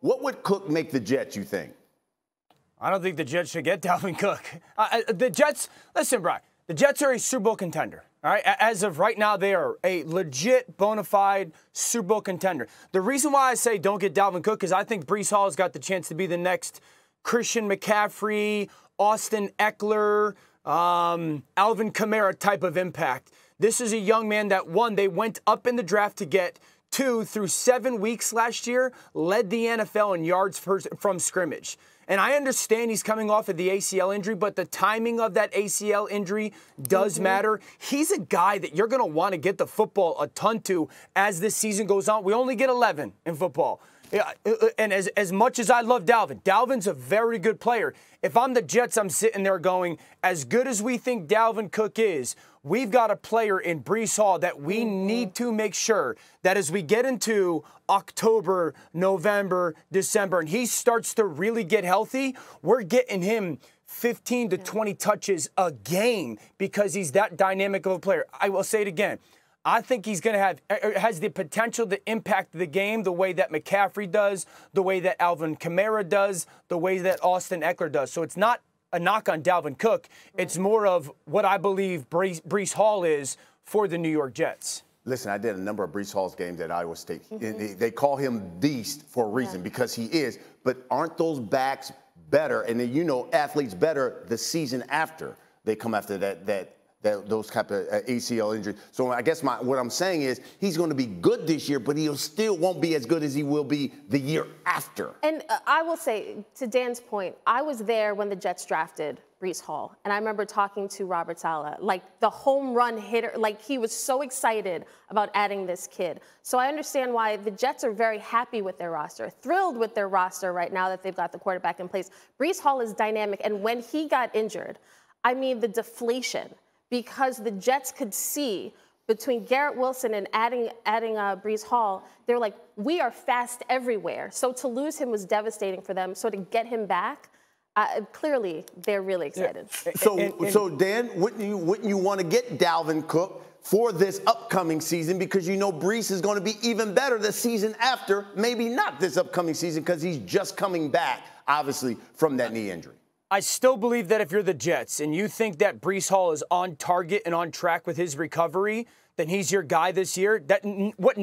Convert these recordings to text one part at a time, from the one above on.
What would Cook make the Jets, you think? I don't think the Jets should get Dalvin Cook. Uh, uh the Jets, listen, Brock, the Jets are a Super Bowl contender. All right, as of right now, they are a legit, bona fide Super Bowl contender. The reason why I say don't get Dalvin Cook is I think Breece Hall has got the chance to be the next Christian McCaffrey, Austin Ekeler, um, Alvin Kamara type of impact. This is a young man that one, they went up in the draft to get. Two, through seven weeks last year, led the NFL in yards from scrimmage. And I understand he's coming off of the ACL injury, but the timing of that ACL injury does mm-hmm. matter. He's a guy that you're going to want to get the football a ton to as this season goes on. We only get 11 in football. Yeah, uh, uh, and as, as much as I love Dalvin, Dalvin's a very good player. If I'm the Jets, I'm sitting there going, as good as we think Dalvin Cook is, we've got a player in Breece Hall that we mm-hmm. need to make sure that as we get into October, November, December, and he starts to really get healthy, we're getting him 15 to 20 touches a game because he's that dynamic of a player. I will say it again. I think he's going to have uh, uh, has the potential to impact the game the way that McCaffrey does, the way that Alvin Kamara does, the way that Austin Ekeler does. So it's not a knock on Dalvin Cook. It's more of what I believe Breece, Breece Hall is for the New York Jets. Listen, I did a number of Breece Hall's games at Iowa State. Mm-hmm. They call him Beast for a reason yeah. because he is. But aren't those backs better? And then you know athletes better the season after they come after that that that, those type of uh, ACL injuries. So I guess my, what I'm saying is he's going to be good this year, but he still won't be as good as he will be the year after. And uh, I will say, to Dan's point, I was there when the Jets drafted Breece Hall, and I remember talking to Robert Saleh, like the home run hitter, like he was so excited about adding this kid. So I understand why the Jets are very happy with their roster, thrilled with their roster right now that they've got the quarterback in place. Breece Hall is dynamic, and when he got injured, I mean the deflation – because the Jets could see between Garrett Wilson and adding adding uh, Breece Hall, they're like, we are fast everywhere. So to lose him was devastating for them. So to get him back, uh, clearly they're really excited. Yeah. So, and, and, so Dan, wouldn't you wouldn't you want to get Dalvin Cook for this upcoming season because you know Breece is going to be even better the season after, maybe not this upcoming season because he's just coming back, obviously, from that knee injury. I still believe that if you're the Jets and you think that Breece Hall is on target and on track with his recovery, then he's your guy this year. That what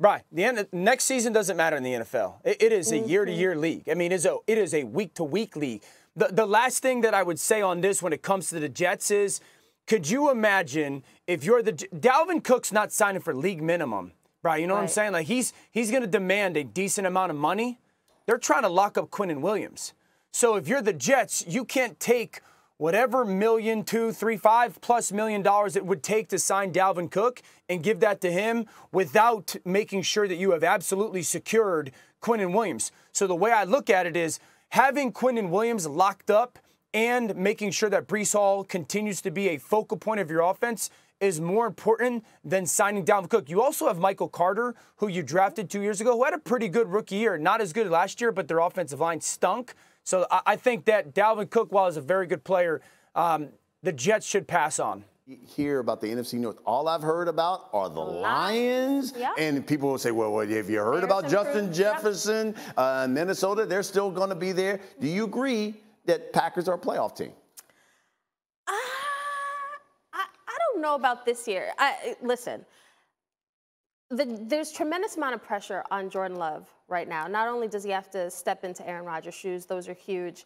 right? The end, next season doesn't matter in the NFL. it, it is a year to year league. I mean, it's a, it is a week to week league. The the last thing that I would say on this when it comes to the Jets is, could you imagine if you're the Dalvin Cook's not signing for league minimum, right? You know right. what I'm saying? Like he's he's going to demand a decent amount of money. They're trying to lock up Quinnen Williams. So if you're the Jets, you can't take whatever million, two, three, five plus million dollars it would take to sign Dalvin Cook and give that to him without making sure that you have absolutely secured Quinnen Williams. So the way I look at it is having Quinnen Williams locked up and making sure that Breece Hall continues to be a focal point of your offense is more important than signing Dalvin Cook. You also have Michael Carter, who you drafted two years ago, who had a pretty good rookie year. Not as good last year, but their offensive line stunk. So I, think that Dalvin Cook, while is a very good player, um, the Jets should pass on hear about the NFC North. All I've heard about are the, the Lions. Yeah. And people will say, well, well have you heard about Justin Jefferson, uh, Minnesota? They're still going to be there. Do you agree that Packers are a playoff team? Uh, I, I don't know about this year. I, listen, the, there's tremendous amount of pressure on Jordan Love right now. Not only does he have to step into Aaron Rodgers' shoes, those are huge.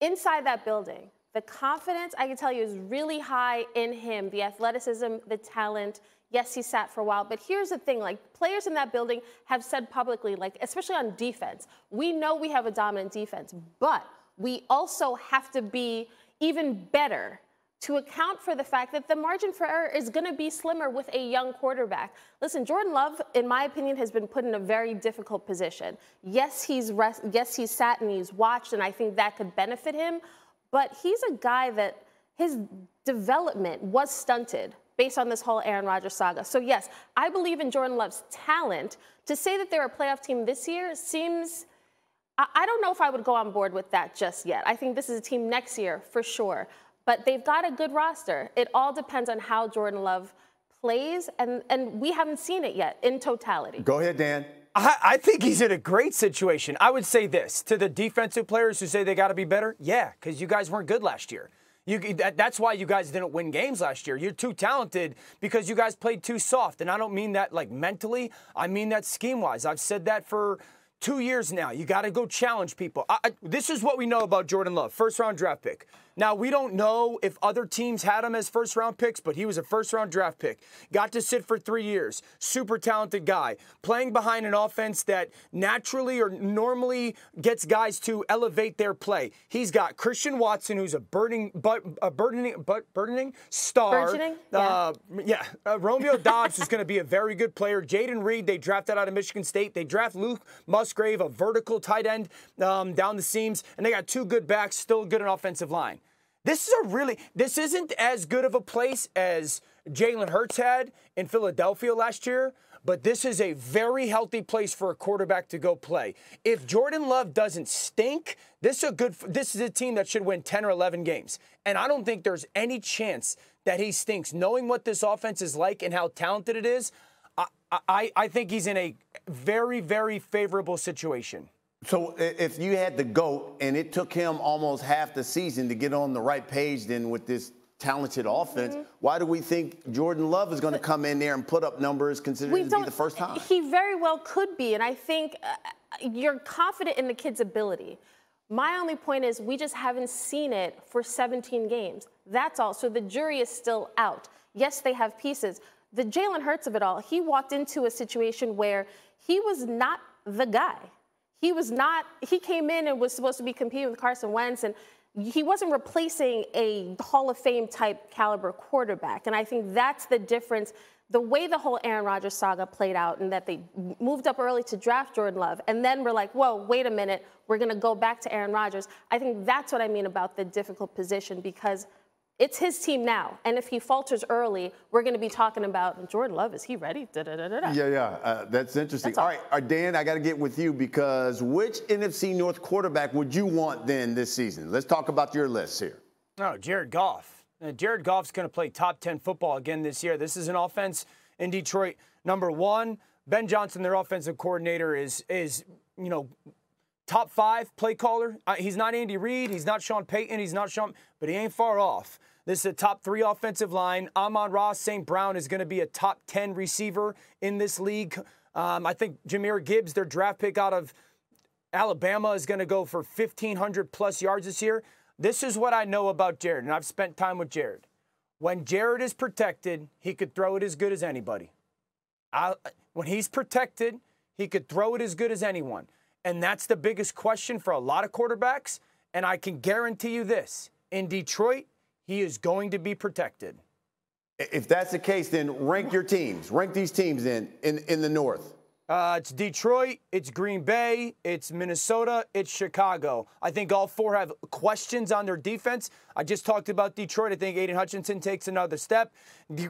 Inside that building, the confidence, I can tell you, is really high in him. The athleticism, the talent. Yes, he sat for a while, but here's the thing: like players in that building have said publicly, like especially on defense, we know we have a dominant defense, but we also have to be even better to account for the fact that the margin for error is going to be slimmer with a young quarterback. Listen, Jordan Love, in my opinion, has been put in a very difficult position. Yes, he's rest, yes he's sat and he's watched, and I think that could benefit him. But he's a guy that his development was stunted based on this whole Aaron Rodgers saga. So yes, I believe in Jordan Love's talent. To say that they're a playoff team this year seems. I don't know if I would go on board with that just yet. I think this is a team next year for sure but they've got a good roster. It all depends on how Jordan Love plays, and, and we haven't seen it yet in totality. Go ahead, Dan. I, I, think he's in a great situation. I would say this to the defensive players who say they got to be better. Yeah, because you guys weren't good last year. You, that, that's why you guys didn't win games last year. You're too talented because you guys played too soft. And I don't mean that like mentally. I mean that scheme wise. I've said that for two years now. You got to go challenge people. I, I, this is what we know about Jordan Love, first round draft pick. Now, we don't know if other teams had him as first round picks, but he was a first round draft pick. Got to sit for three years. Super talented guy. Playing behind an offense that naturally or normally gets guys to elevate their play. He's got Christian Watson, who's a burning, but a burdening, but burdening star. Burgeoning? Yeah. Uh, yeah. Uh, Romeo Doubs is going to be a very good player. Jayden Reed, they drafted out of Michigan State. They draft Luke Musgrave, a vertical tight end um, down the seams, and they got two good backs, still good an offensive line. This is a really, this isn't as good of a place as Jalen Hurts had in Philadelphia last year, but this is a very healthy place for a quarterback to go play. If Jordan Love doesn't stink, this is a good, this is a team that should win 10 or 11 games. And I don't think there's any chance that he stinks. Knowing what this offense is like and how talented it is, I, I, I think he's in a very, very favorable situation. So if you had the GOAT and it took him almost half the season to get on the right page then with this talented offense, mm-hmm. why do we think Jordan Love is going to come in there and put up numbers considering to be the first time? He very well could be. And I think uh, you're confident in the kid's ability. My only point is we just haven't seen it for 17 games. That's all. So the jury is still out. Yes, they have pieces. The Jalen Hurts of it all, he walked into a situation where he was not the guy. He was not, he came in and was supposed to be competing with Carson Wentz, and he wasn't replacing a Hall of Fame type caliber quarterback. And I think that's the difference. The way the whole Aaron Rodgers saga played out, and that they moved up early to draft Jordan Love, and then we're like, whoa, wait a minute, we're gonna go back to Aaron Rodgers. I think that's what I mean about the difficult position because it's his team now. And if he falters early, we're going to be talking about Jordan Love. Is he ready? Da, da, da, yeah, yeah. Uh, that's interesting. That's all. all right, uh, Dan, I got to get with you because which NFC North quarterback would you want then this season? Let's talk about your list here. Oh, Jared Goff. Uh, Jared Goff's going to play top 10 football again this year. This is an offense in Detroit. Number one, Ben Johnson, their offensive coordinator, is is you know top five play caller. Uh, he's not Andy Reid. He's not Sean Payton. He's not Sean, but he ain't far off. This is a top three offensive line. Amon-Ra St. Brown is going to be a top 10 receiver in this league. Um, I think Jahmyr Gibbs, their draft pick out of Alabama, is going to go for 1,500 plus yards this year. This is what I know about Jared, and I've spent time with Jared. When Jared is protected, he could throw it as good as anybody. I, when he's protected, he could throw it as good as anyone. And that's the biggest question for a lot of quarterbacks. And I can guarantee you this in Detroit, he is going to be protected. If that's the case, then rank your teams. Rank these teams in in, in the North. Uh, it's Detroit, it's Green Bay, it's Minnesota, it's Chicago. I think all four have questions on their defense. I just talked about Detroit. I think Aidan Hutchinson takes another step.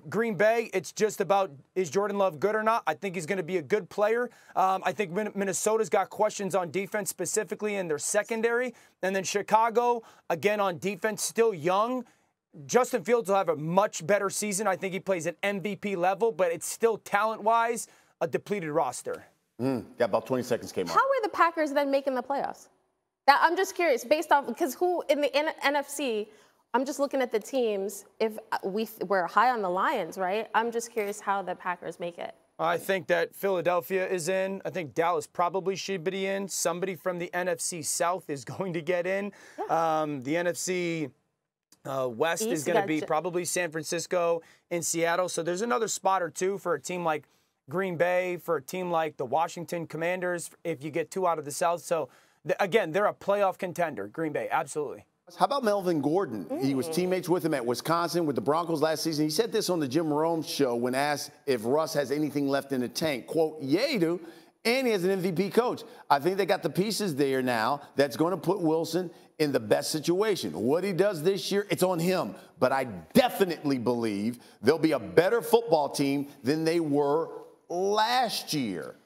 Green Bay, it's just about is Jordan Love good or not? I think he's going to be a good player. Um, I think Minnesota's got questions on defense, specifically in their secondary. And then Chicago, again, on defense, still young. Justin Fields will have a much better season. I think he plays at MVP level, but it's still talent wise a depleted roster. Mm, yeah, about 20 seconds came How are the Packers then making the playoffs? That, I'm just curious, based off, because who in the N- NFC, I'm just looking at the teams. If we, we're high on the Lions, right? I'm just curious how the Packers make it. I think that Philadelphia is in. I think Dallas probably should be in. Somebody from the NFC South is going to get in. Yeah. Um, the NFC uh, West East is going to be probably San Francisco and Seattle. So there's another spot or two for a team like Green Bay, for a team like the Washington Commanders, if you get two out of the South. So th- again, they're a playoff contender, Green Bay, absolutely. How about Melvin Gordon? Mm. He was mm. teammates with him at Wisconsin with the Broncos last season. He said this on the Jim Rome show when asked if Russ has anything left in the tank. Quote, yeah, he do and he has an MVP coach. I think they got the pieces there now that's going to put Wilson in the best situation. What he does this year, it's on him. But I definitely believe they'll be a better football team than they were last year.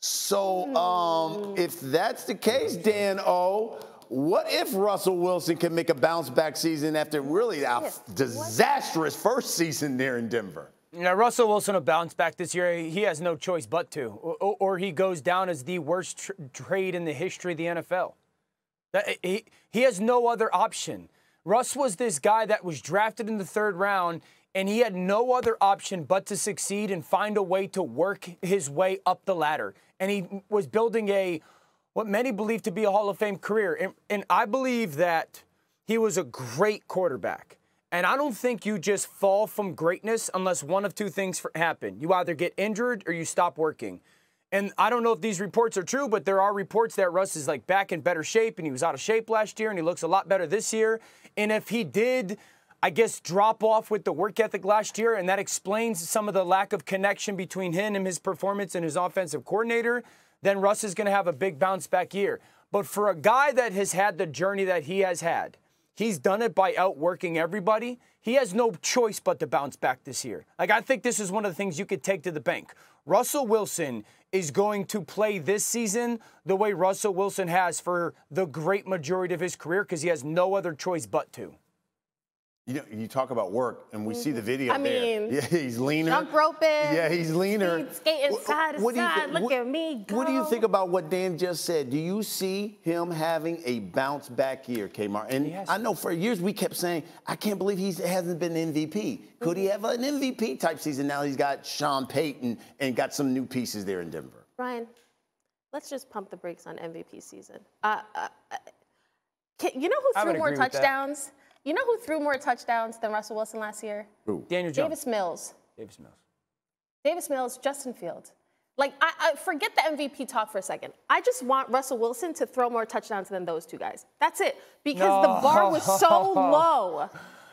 So um, if that's the case, Dan O, what if Russell Wilson can make a bounce back season after really a disastrous first season there in Denver? Now, Russell Wilson will bounce back this year. He has no choice but to, or, or he goes down as the worst tr- trade in the history of the NFL. Eh, he, he has no other option. Russ was this guy that was drafted in the third round, and he had no other option but to succeed and find a way to work his way up the ladder. And he was building a what many believe to be a Hall of Fame career. And, and I believe that he was a great quarterback. And I don't think you just fall from greatness unless one of two things happen. You either get injured or you stop working. And I don't know if these reports are true, but there are reports that Russ is like back in better shape and he was out of shape last year and he looks a lot better this year. And if he did, I guess, drop off with the work ethic last year, and that explains some of the lack of connection between him and his performance and his offensive coordinator, then Russ is going to have a big bounce back year. But for a guy that has had the journey that he has had, he's done it by outworking everybody. He has no choice but to bounce back this year. Like, I think this is one of the things you could take to the bank. Russell Wilson is going to play this season the way Russell Wilson has for the great majority of his career because he has no other choice but to. You know, you talk about work, and we see the video I there. mean, yeah, he's leaner. Jump roping. Yeah, he's leaner. speed skating side to do you side. Look what, at me go. What do you think about what Dan just said? Do you see him having a bounce back year, Kmart? And has I know for years we kept saying, I can't believe he hasn't been MVP. Could he have an MVP type season? Now he's got Sean Payton and got some new pieces there in Denver. Ryan, let's just pump the brakes on MVP season. Uh, uh, uh, can, you know who threw more touchdowns? that. Touchdowns? You know who threw more touchdowns than Russell Wilson last year? Who? Daniel Jones. Davis Mills. Davis Mills. Davis Mills, Justin Fields. Like, I, I forget the MVP talk for a second. I just want Russell Wilson to throw more touchdowns than those two guys. That's it. Because the bar was so low.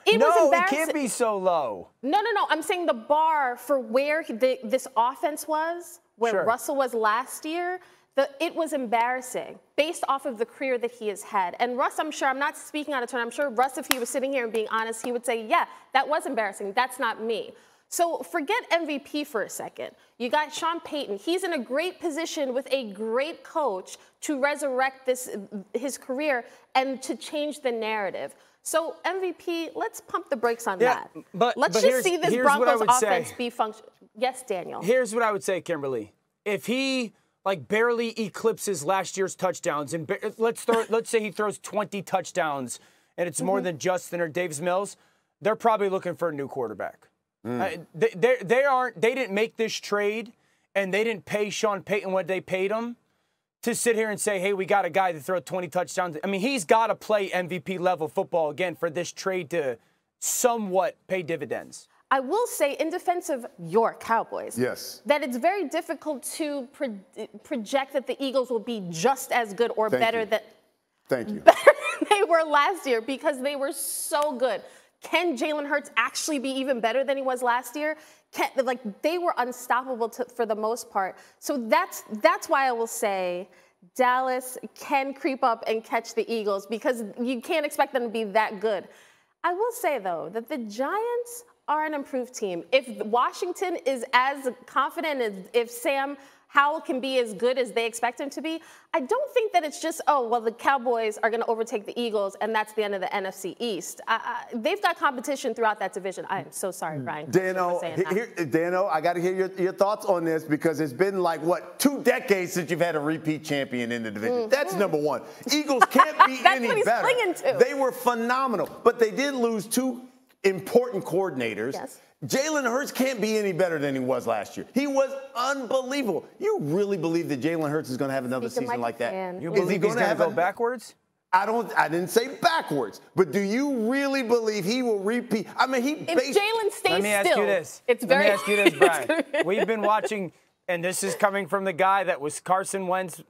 It was no, it embarrassing. can't be so low. No, no, no. I'm saying the bar for where the, this offense was, where Sure. Russell was last year, the, it was embarrassing based off of the career that he has had. And Russ, I'm sure, I'm not speaking out of turn. I'm sure Russ, if he was sitting here and being honest, he would say, yeah, that was embarrassing. That's not me. So forget MVP for a second. You got Sean Payton. He's in a great position with a great coach to resurrect this his career and to change the narrative. So MVP, let's pump the brakes on Yeah, that. but- let's but just see this here's what I Broncos would say. offense be function. Yes, Daniel. Here's what I would say, Kimberley. If he like barely eclipses last year's touchdowns, and let's throw, let's say he throws 20 touchdowns, and it's more than Justin or Davis Mills, they're probably looking for a new quarterback. Uh, they, they, they aren't. They didn't make this trade, and they didn't pay Sean Payton what they paid him to sit here and say, "Hey, we got a guy to throw 20 touchdowns." I mean, he's got to play MVP level football again for this trade to somewhat pay dividends. I will say, in defense of your Cowboys, Yes. that it's very difficult to pro- project that the Eagles will be just as good or Thank better you. than Thank you. they were last year because they were so good. Can Jalen Hurts actually be even better than he was last year? Can, like they were unstoppable to, for the most part. So that's that's why I will say Dallas can creep up and catch the Eagles because you can't expect them to be that good. I will say though that the Giants are an improved team. If Washington is as confident as if Sam Howell can be as good as they expect him to be, I don't think that it's just, oh, well, the Cowboys are going to overtake the Eagles and that's the end of the NFC East. I, I, they've got competition throughout that division. I am so sorry, mm. Brian. Dano, for saying that. here, Dano, I got to hear your, your thoughts on this because it's been like what two decades since you've had a repeat champion in the division. Mm. That's mm. number one. Eagles can't be. That's any what he's better. to. They were phenomenal, but they did lose two important coordinators. Yes. Jalen Hurts can't be any better than he was last year. He was unbelievable. You really believe that Jalen Hurts is going to have another Speaking season like like, that? fan. You Is he believe he's gonna have go a- backwards? I don't. I didn't say backwards, but do you really believe he will repeat? I mean, he. if based- Jalen stays Let me ask still, you this. it's very. Let me ask you this, Brian. We've been watching, and this is coming from the guy that was Carson Wentz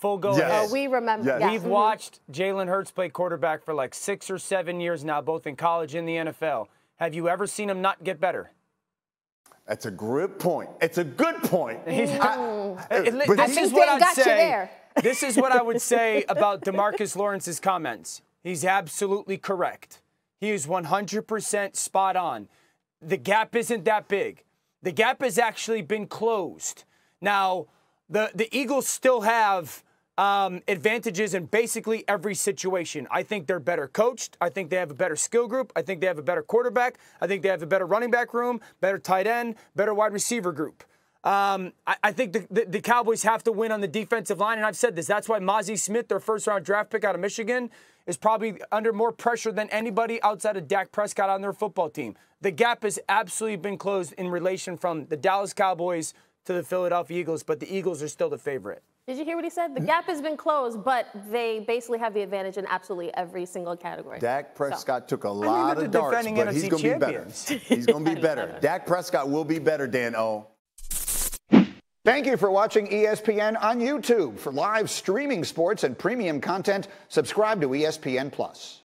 full go Yes. ahead. Oh, we remember. Yes. yes. We've Mhm. watched Jalen Hurts play quarterback for like six or seven years now, both in college and the NFL. Have you ever seen him not get better? That's a good point. It's a good point. I- It- but this he- is what I'd got you say. there. this is what I would say about DeMarcus Lawrence's comments. He's absolutely correct. He is 100% spot on. The gap isn't that big. The gap has actually been closed. Now, the the Eagles still have um, advantages in basically every situation. I think they're better coached. I think they have a better skill group. I think they have a better quarterback. I think they have a better running back room, better tight end, better wide receiver group. Um, I, I, think the, the, the, Cowboys have to win on the defensive line, and I've said this. That's why Mazi Smith, their first round draft pick out of Michigan, is probably under more pressure than anybody outside of Dak Prescott on their football team. The gap has absolutely been closed in relation from the Dallas Cowboys to the Philadelphia Eagles, but the Eagles are still the favorite. Did you hear what he said? The gap has been closed, but they basically have the advantage in absolutely every single category. Dak Prescott so. took a lot I mean, of darts, but he's going to be better. He's going to be better. Dak Prescott will be better, Dan O. Thank you for watching ESPN on YouTube. For live streaming sports and premium content, subscribe to ESPN Plus.